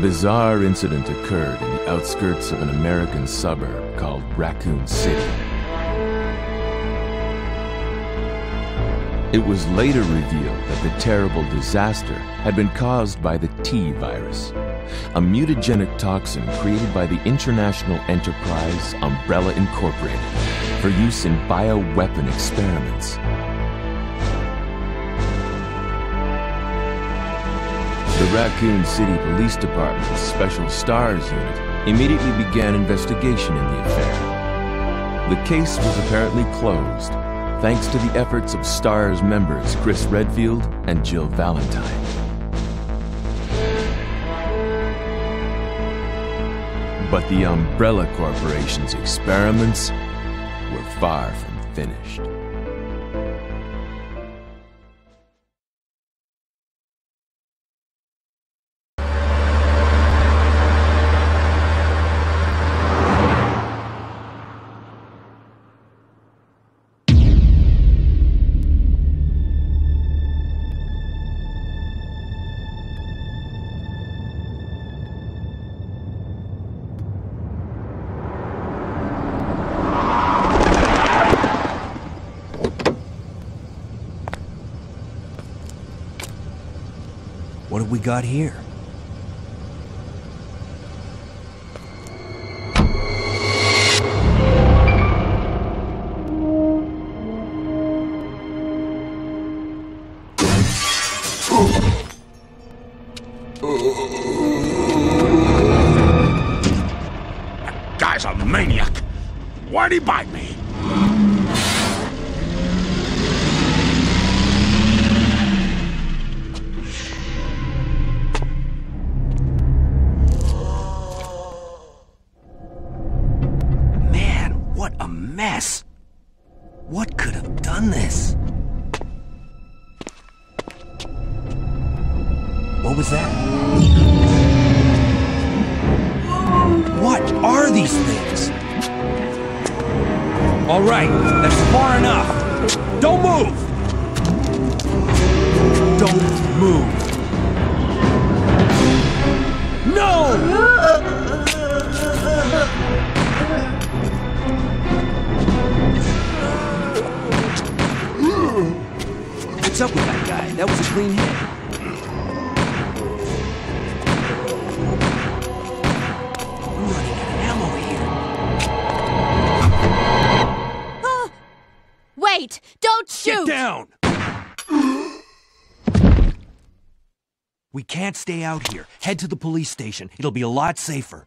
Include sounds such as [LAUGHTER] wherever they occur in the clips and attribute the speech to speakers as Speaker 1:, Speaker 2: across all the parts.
Speaker 1: bizarre incident occurred in the outskirts of an American suburb called Raccoon City. It was later revealed that the terrible disaster had been caused by the T virus, a mutagenic toxin created by the international enterprise Umbrella Incorporated for use in bioweapon experiments. Raccoon City Police Department's Special Stars Unit immediately began investigation in the affair. The case was apparently closed thanks to the efforts of STARS members Chris Redfield and Jill Valentine. But the Umbrella Corporation's experiments were far from finished.
Speaker 2: Got here?
Speaker 3: Guy's a maniac. Why'd he bite
Speaker 2: All right, that's far enough. Don't move! Don't move. No! What's up with that guy? That was a clean hit.
Speaker 4: Wait! Don't shoot!
Speaker 2: Get down! We can't stay out here. Head to the police station. It'll be a lot safer.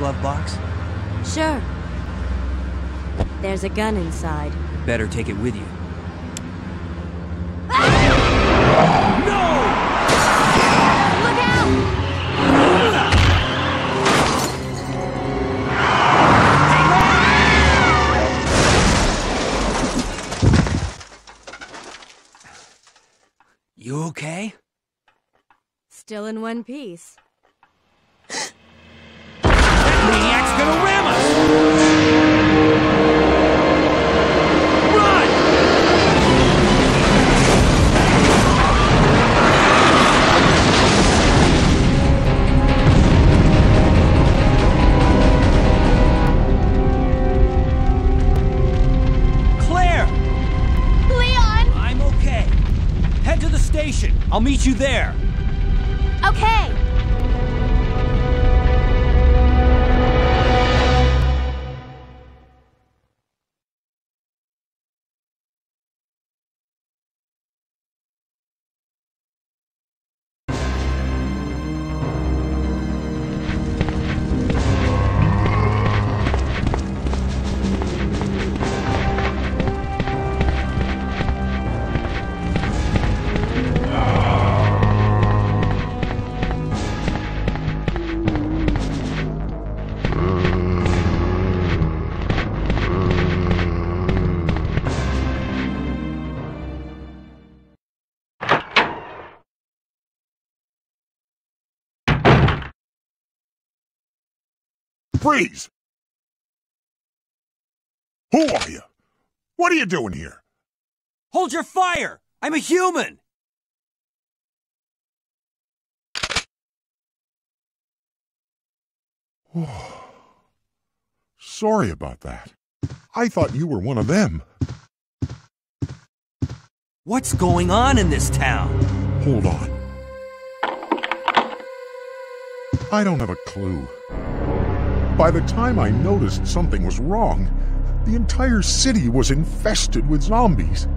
Speaker 2: glove box?
Speaker 4: Sure. There's a gun inside.
Speaker 2: Better take it with you.
Speaker 4: Look out!
Speaker 2: You okay?
Speaker 4: Still in one piece.
Speaker 2: I'll meet you there.
Speaker 3: Freeze! Who are you? What are you doing here?
Speaker 2: Hold your fire! I'm a human! [SIGHS]
Speaker 3: Sorry about that. I thought you were one of them.
Speaker 2: What's going on in this town?
Speaker 3: Hold on. I don't have a clue. By the time I noticed something was wrong, the entire city was infested with zombies.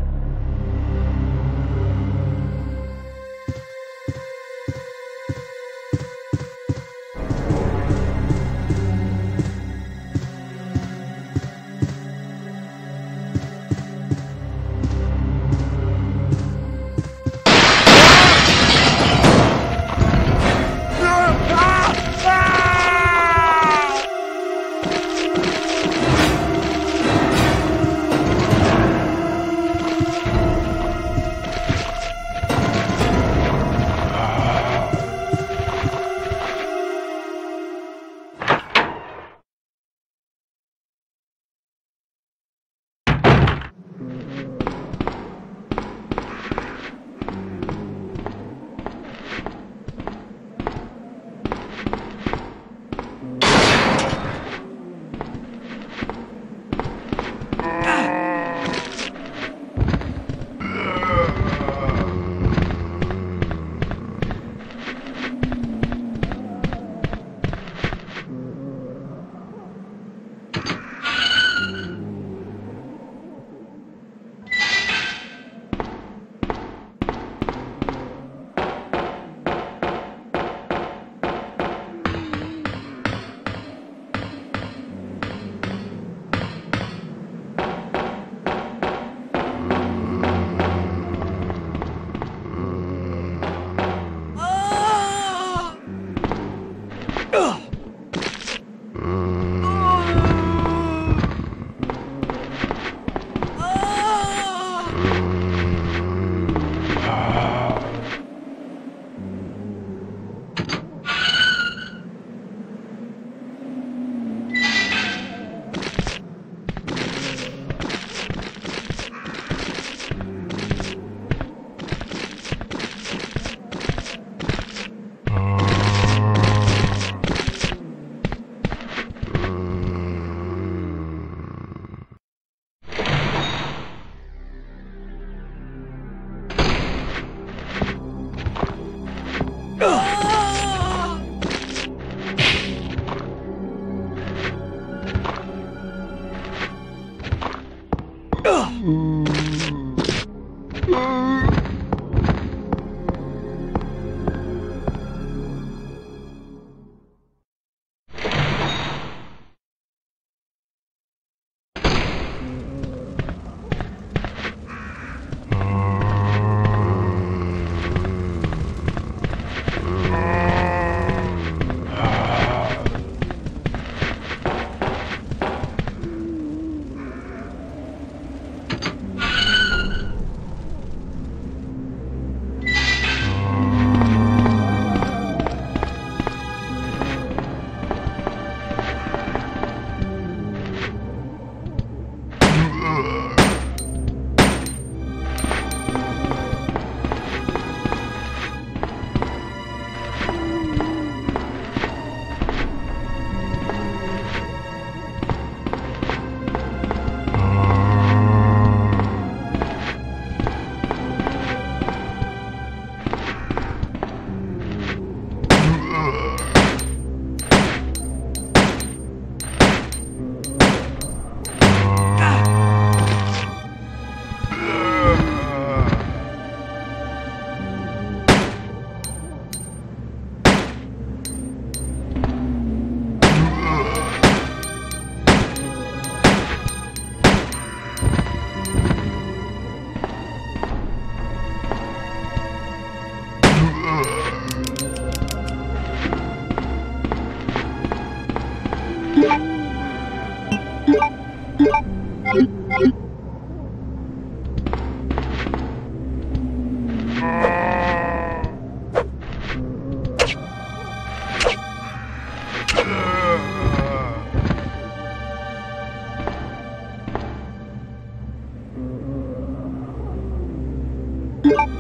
Speaker 5: Yeah. [LAUGHS]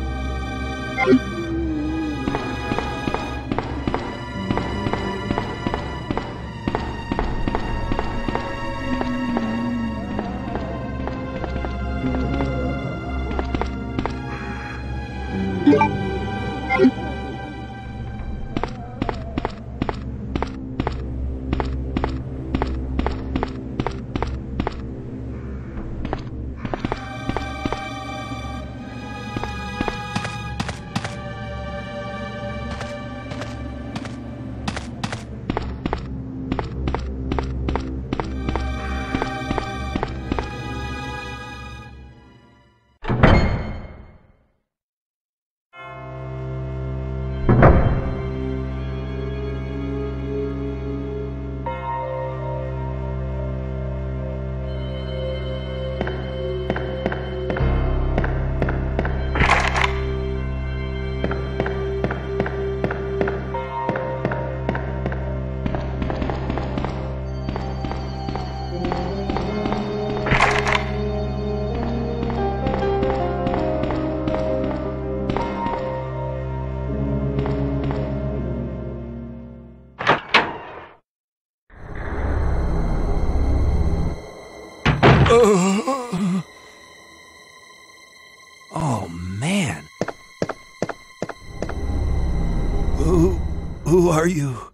Speaker 5: are you?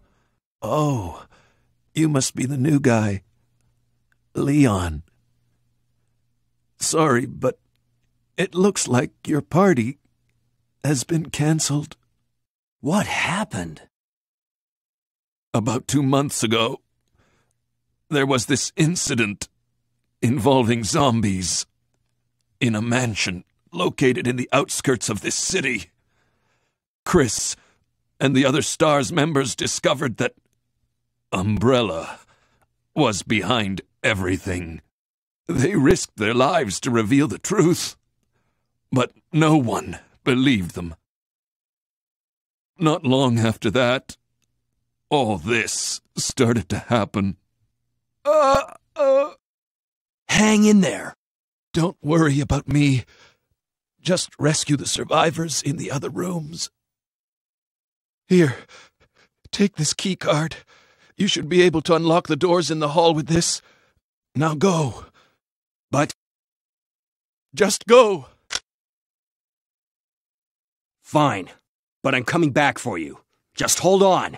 Speaker 5: Oh, you must be the new guy. Leon. Sorry, but it looks like your party has been cancelled.
Speaker 2: What happened?
Speaker 5: About two months ago, there was this incident involving zombies in a mansion located in the outskirts of this city. Chris and the other STARS members discovered that Umbrella was behind everything. They risked their lives to reveal the truth, but no one believed them. Not long after that, all this started to happen. Uh, uh.
Speaker 2: Hang in there.
Speaker 5: Don't worry about me. Just rescue the survivors in the other rooms. Here, take this key card. You should be able to unlock the doors in the hall with this. Now go.
Speaker 2: But
Speaker 5: Just go.
Speaker 2: fine. But I'm coming back for you. Just hold on.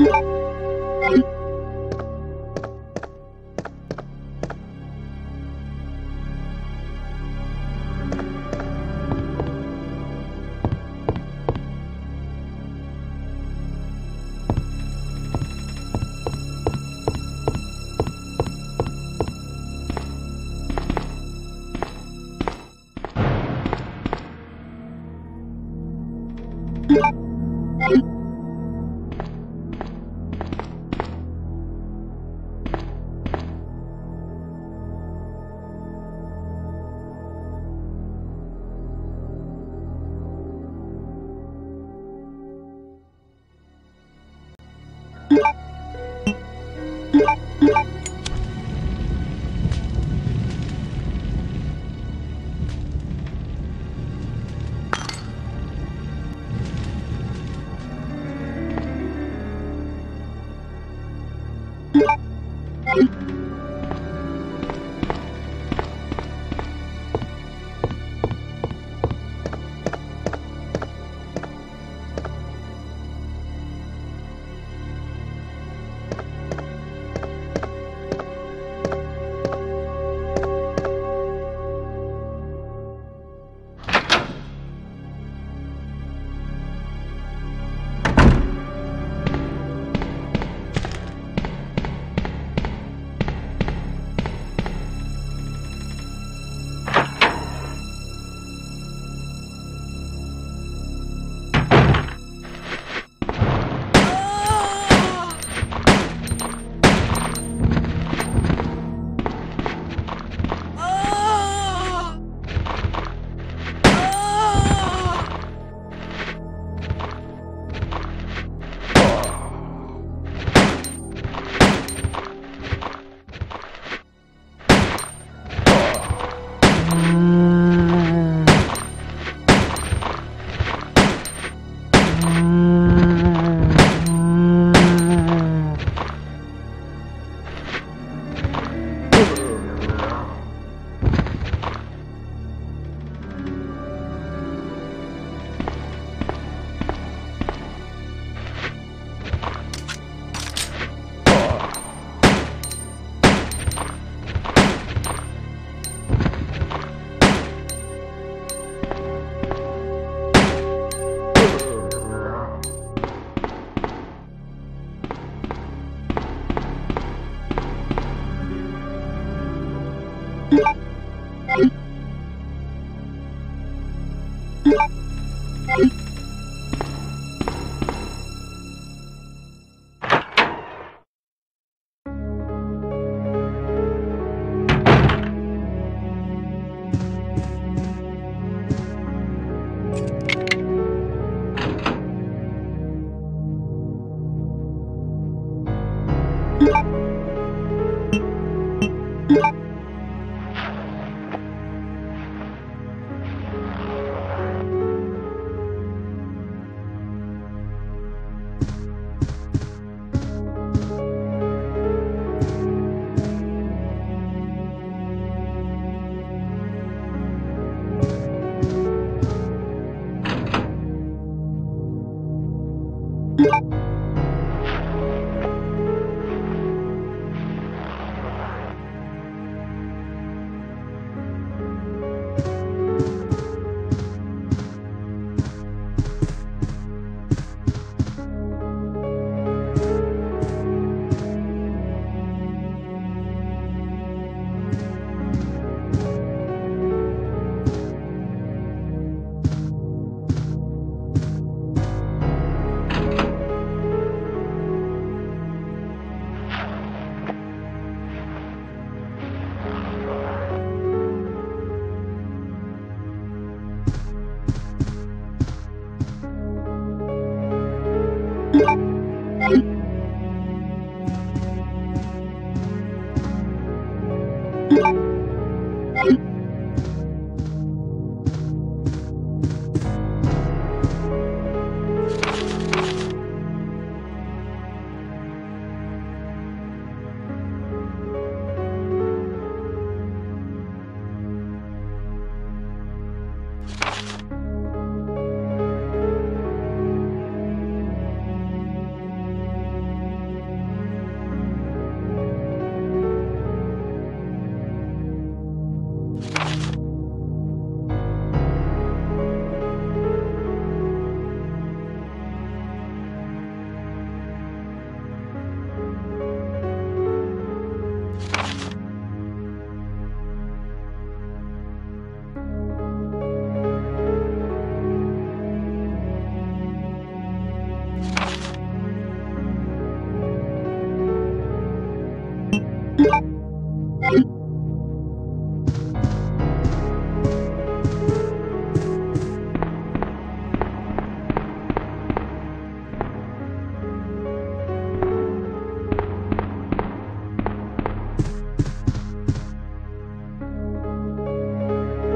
Speaker 2: Thank you.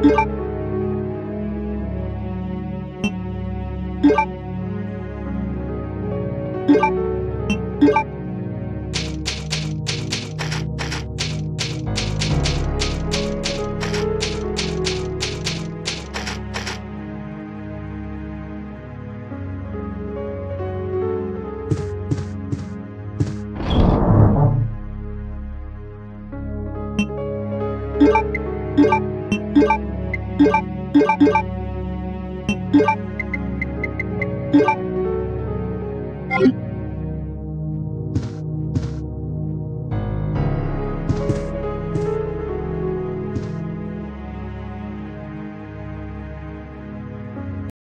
Speaker 3: Thank you.